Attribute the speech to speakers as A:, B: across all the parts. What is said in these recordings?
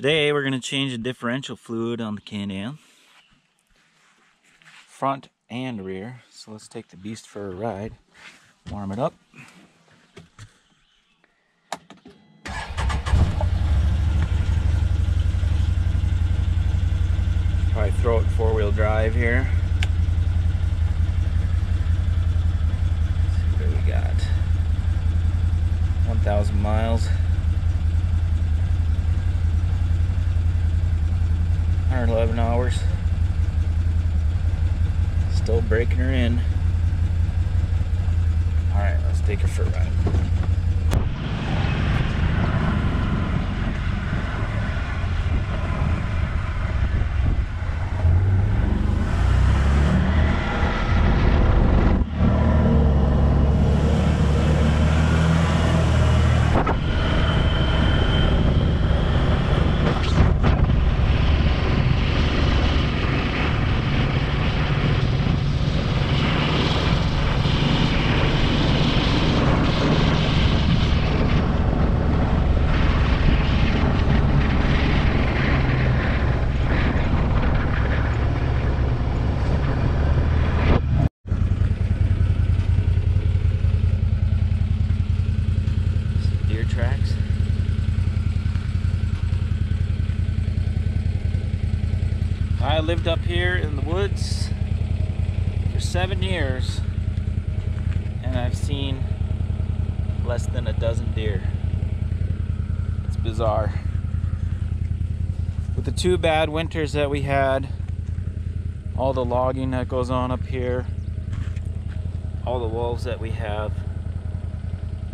A: Today we're going to change the differential fluid on the Can-Am. Front and rear. So let's take the beast for a ride. Warm it up. Probably throw it four-wheel drive here. Let's see what we got. 1,000 miles. 111 hours. Still breaking her in. Alright, let's take her for a ride. Some deer tracks. I lived up here in the woods for seven years and I've seen less than a dozen deer. It's bizarre. With the two bad winters that we had, all the logging that goes on up here, all the wolves that we have,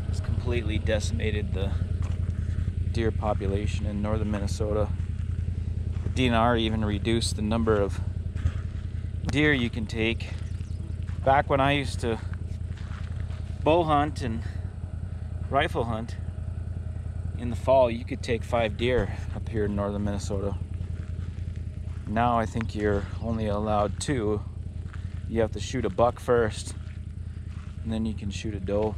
A: it's completely decimated the deer population in northern Minnesota. DNR even reduced the number of deer you can take. Back when I used to bow hunt and rifle hunt in the fall, you could take five deer up here in northern Minnesota. Now I think you're only allowed two. You have to shoot a buck first, and then you can shoot a doe.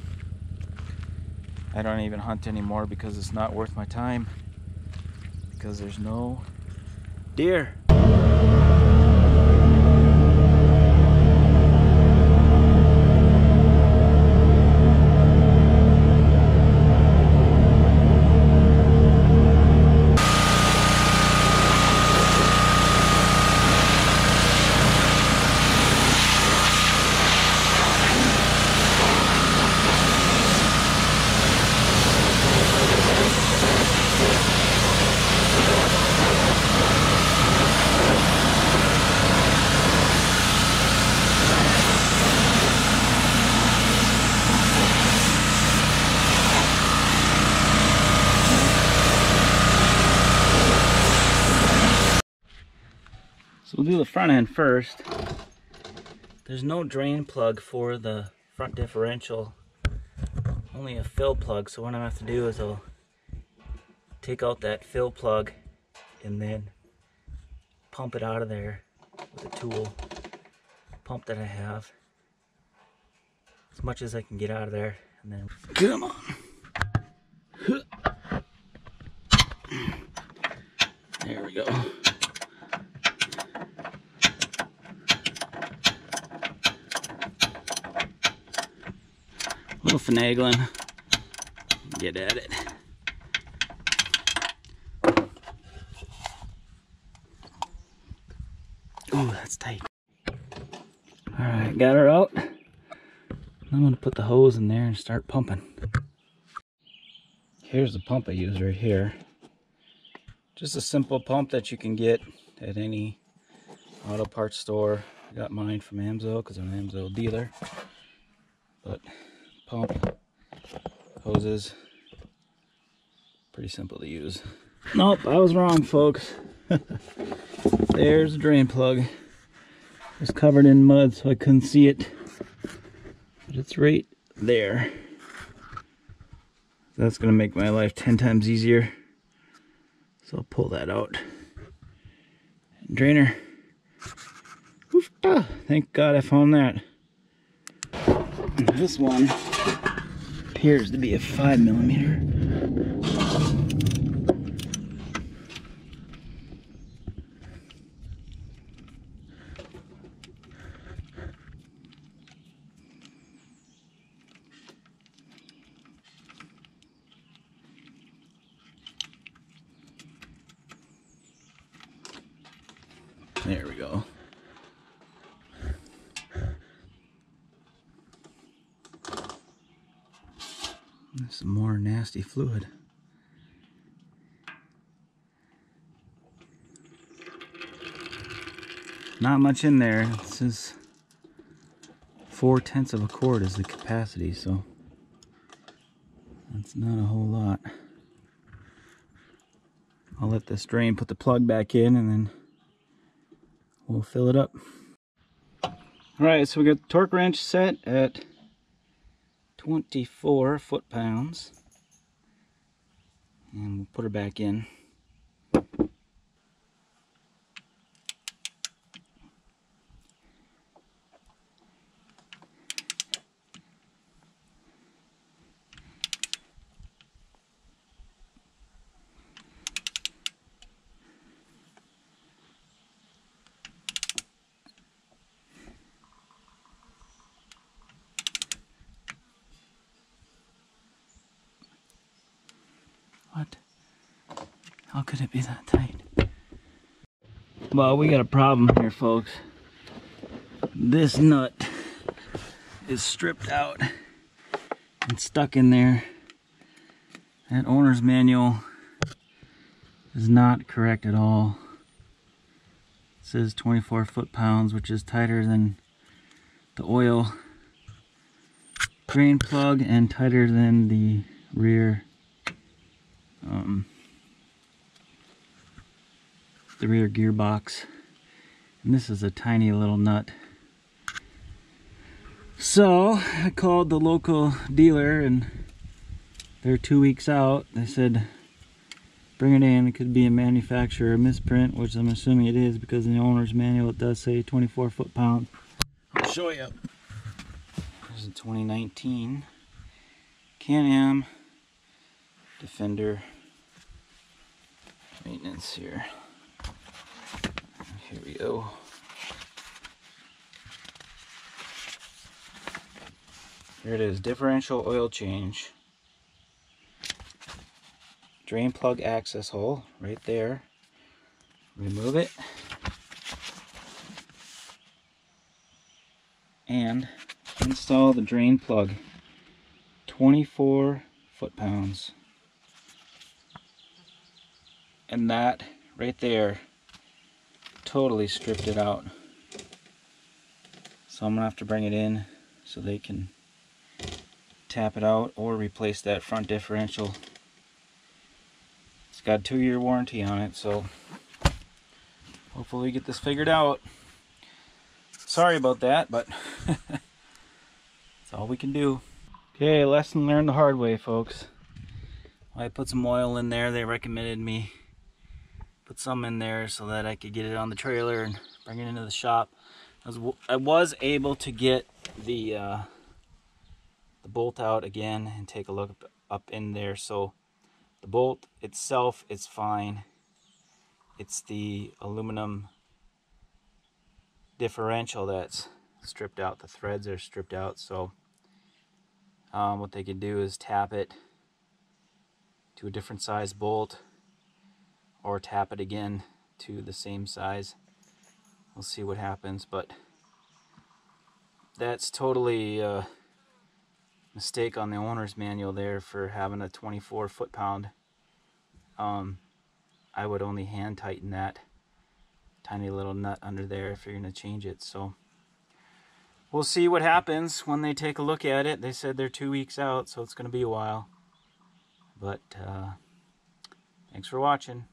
A: I don't even hunt anymore because it's not worth my time because there's no deer. We'll do the front end first. There's no drain plug for the front differential, only a fill plug. So what I'm gonna have to do is I'll take out that fill plug and then pump it out of there with a tool, pump that I have, as much as I can get out of there, and then come on. There we go. Little finagling. Get at it. Oh, that's tight. Alright, got her out. I'm gonna put the hose in there and start pumping. Here's the pump I use right here. Just a simple pump that you can get at any auto parts store. I got mine from AMSOIL because I'm an AMSOIL dealer. But pump, hoses, pretty simple to use. Nope, I was wrong, folks. There's the drain plug. It's covered in mud, so I couldn't see it. But it's right there. That's gonna make my life 10 times easier. So I'll pull that out. Drainer. Thank God I found that. And this one appears to be a five millimeter. There we go. Some more nasty fluid. Not much in there. This is four tenths of a quart is the capacity, so that's not a whole lot. I'll let this drain put the plug back in and then we'll fill it up. All right, so we got the torque wrench set at 24 foot-pounds. And we'll put her back in. What? How could it be that tight? Well, we got a problem here, folks. This nut is stripped out and stuck in there. That owner's manual is not correct at all. It says 24 foot-pounds, which is tighter than the oil drain plug and tighter than the rear um, the rear gearbox. And this is a tiny little nut. So I called the local dealer and they're two weeks out. They said bring it in. It could be a manufacturer misprint, which I'm assuming it is because in the owner's manual it does say 24 foot pound. I'll show you. There's a 2019 Can-Am Defender maintenance here. Here we go. Here it is, differential oil change. Drain plug access hole right there. Remove it. And install the drain plug. 24 foot-pounds. And that right there totally stripped it out. So I'm going to have to bring it in so they can tap it out or replace that front differential. It's got a two year warranty on it, so hopefully we get this figured out. Sorry about that, but that's all we can do. Okay, lesson learned the hard way, folks. I put some oil in there. They recommended me put some in there so that I could get it on the trailer and bring it into the shop. I was, I was able to get the uh, the bolt out again and take a look up in there. So the bolt itself is fine. It's the aluminum differential that's stripped out. The threads are stripped out. So um, what they can do is tap it to a different size bolt or tap it again to the same size. We'll see what happens, but that's totally a mistake on the owner's manual there for having a 24 foot-pound. Um, I would only hand tighten that tiny little nut under there if you're going to change it. So we'll see what happens when they take a look at it. They said they're two weeks out, so it's going to be a while. But uh, thanks for watching.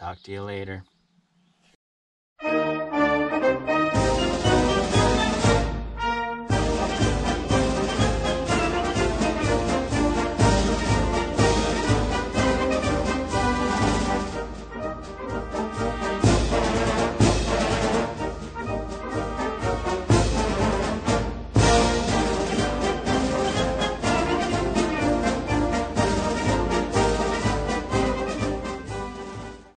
A: Talk to you later.